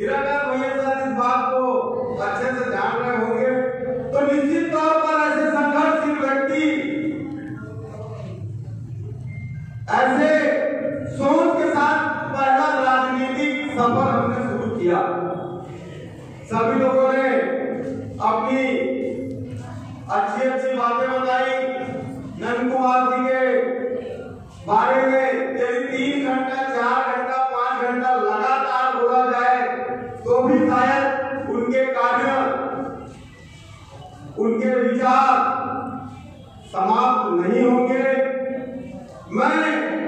भैया इस बात को अच्छे से जान रहे होंगे तो निश्चित तौर पर ऐसे संघर्षशील व्यक्ति, ऐसे सोच के साथ पहला राजनीतिक सफ़र हमने शुरू किया। सभी लोगों ने अपनी अच्छी अच्छी नहीं होंगे। मैं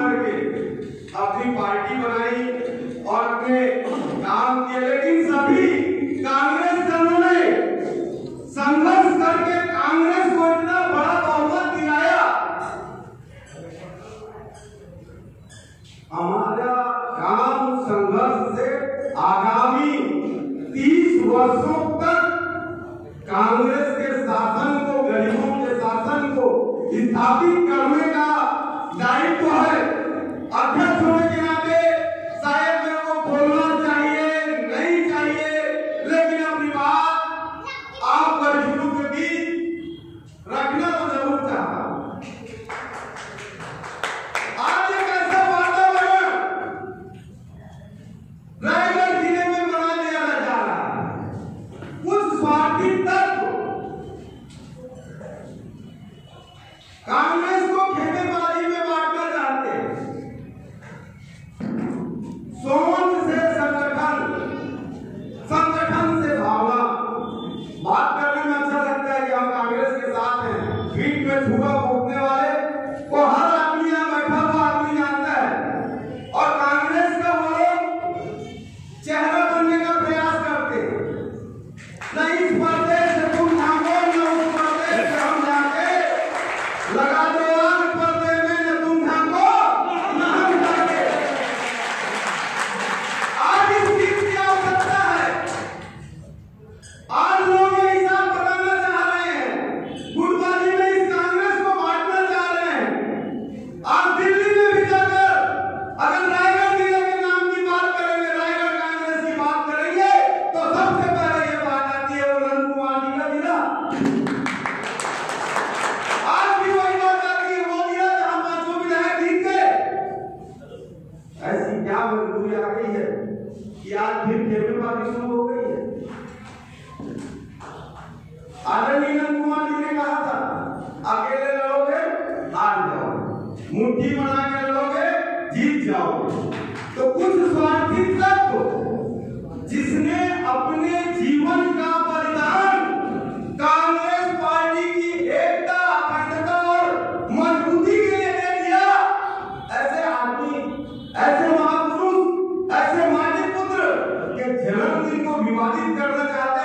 करके अपनी पार्टी बनाई और अपने काम किए लेकिन सभी कांग्रेस दलों ने संघर्ष करके कांग्रेस को इतना बड़ा बहुमत दिलाया। हमारा काम संघर्ष से आगामी तीस वर्षों तक कांग्रेस के शासन को, गरीबों के शासन को स्थापित करने का ज़ाहिर है। अध्यक्ष होने के नाते शायद मेरे को बोलना चाहिए, नहीं चाहिए, लेकिन अपनी बात आप के बीच रखना तो ज़रूर आज एक ऐसा वातावरण रायगढ़ ज़िले में बना दिया जा रहा है। उस स्वार्थी तत्व कांग्रेस मुट्ठी बना के लोगे, जीत जाओगे। तो कुछ स्वार्थी तत्व जिसने अपने जीवन का बलिदान कांग्रेस पार्टी की एकता, अखंडता और मजबूती के लिए दे दिया, ऐसे आदमी, ऐसे महापुरुष, ऐसे माटी पुत्र के जन्मदिन को विवादित करना चाहते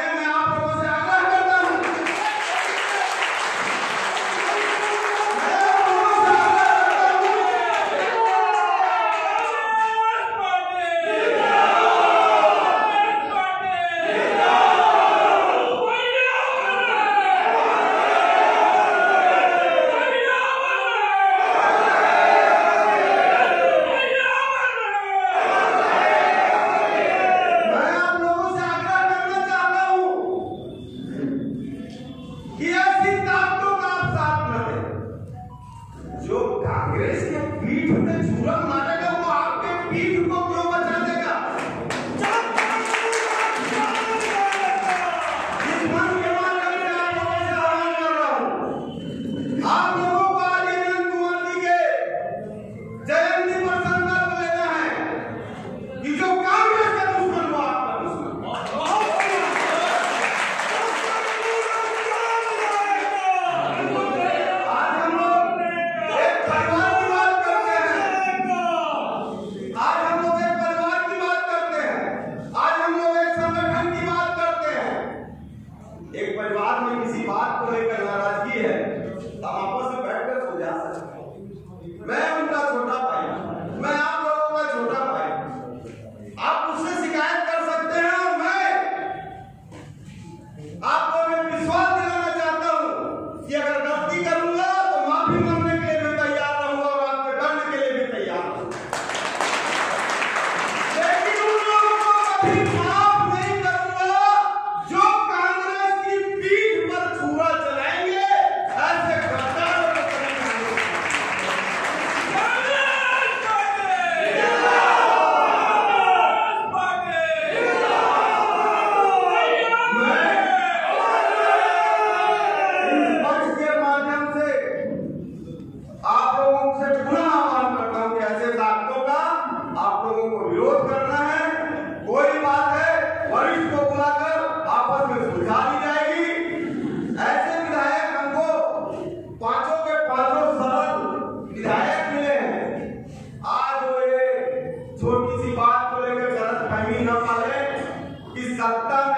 Yeah. कि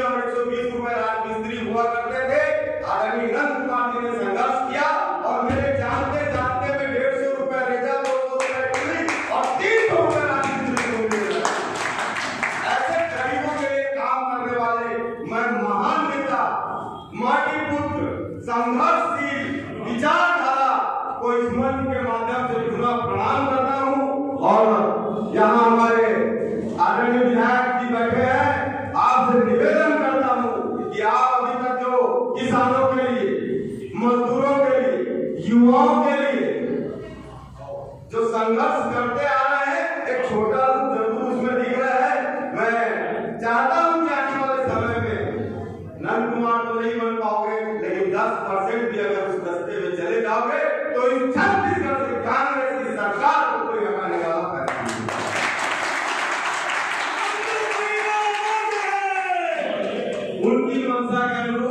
मिस्त्री हुआ करते थे, आदमी ने संघर्ष किया और मेरे जानते जानते में डेढ़ सौ रेजा दो सौ और तीन सौ को ऐसे गरीबों के लिए काम करने वाले मैं महान नेता, माटी पुत्र, संघर्षशील, विचार संघर्ष करते आ रहे हैं। एक छोटा उसमें दिख रहा है। मैं चाहता हूँ कि आने वाले समय में नंद कुमार तो नहीं बन पाओगे लेकिन 10 परसेंट भी अगर उस रास्ते में चले जाओगे तो छत्तीसगढ़ से कांग्रेस की सरकार को कोई हटाने वाला उनकी मंशा के अनुरूप